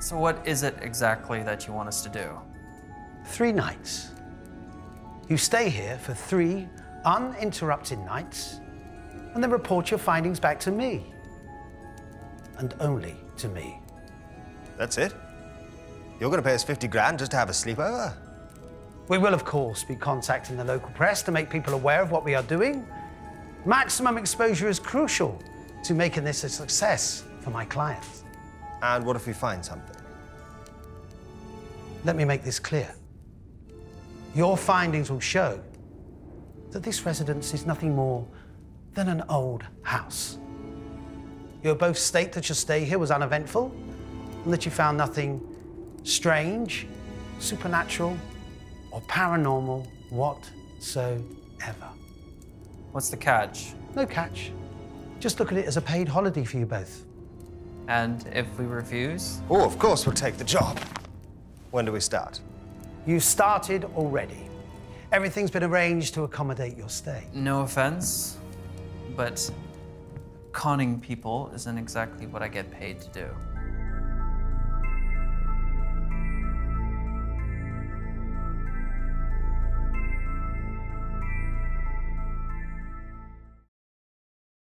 So what is it exactly that you want us to do? Three nights. You stay here for three uninterrupted nights and then report your findings back to me. And only to me. That's it? You're going to pay us 50 grand just to have a sleepover? We will, of course, be contacting the local press to make people aware of what we are doing. Maximum exposure is crucial to making this a success for my clients. And what if we find something? Let me make this clear. Your findings will show that this residence is nothing more than an old house. You'll both state that your stay here was uneventful and that you found nothing strange, supernatural, or paranormal whatsoever. What's the catch? No catch. Just look at it as a paid holiday for you both. And if we refuse? Oh, of course we'll take the job. When do we start? You started already. Everything's been arranged to accommodate your stay. No offense, but conning people isn't exactly what I get paid to do.